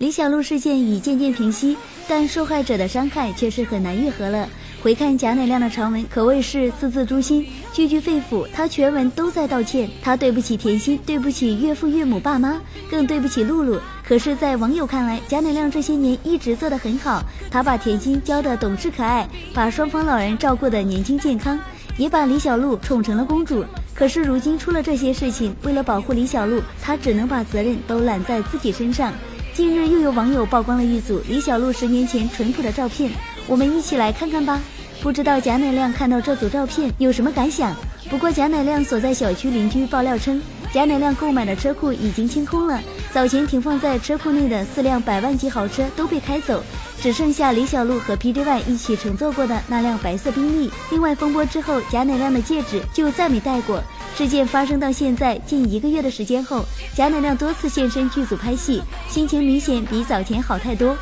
李小璐事件已渐渐平息，但受害者的伤害却是很难愈合了。回看贾乃亮的长文，可谓是字字诛心，句句肺腑。他全文都在道歉，他对不起甜心，对不起岳父岳母爸妈，更对不起露露。可是，在网友看来，贾乃亮这些年一直做得很好，他把甜心教得懂事可爱，把双方老人照顾得年轻健康，也把李小璐宠成了公主。可是如今出了这些事情，为了保护李小璐，他只能把责任都揽在自己身上。近日又有网友曝光了一组李小璐十年前淳朴的照片。我们一起来看看吧。不知道贾乃亮看到这组照片有什么感想？不过贾乃亮所在小区邻居爆料称，贾乃亮购买的车库已经清空了，早前停放在车库内的四辆百万级豪车都被开走，只剩下李小璐和 PJY 一起乘坐过的那辆白色宾利。另外风波之后，贾乃亮的戒指就再没戴过。事件发生到现在近一个月的时间后，贾乃亮多次现身剧组拍戏，心情明显比早前好太多。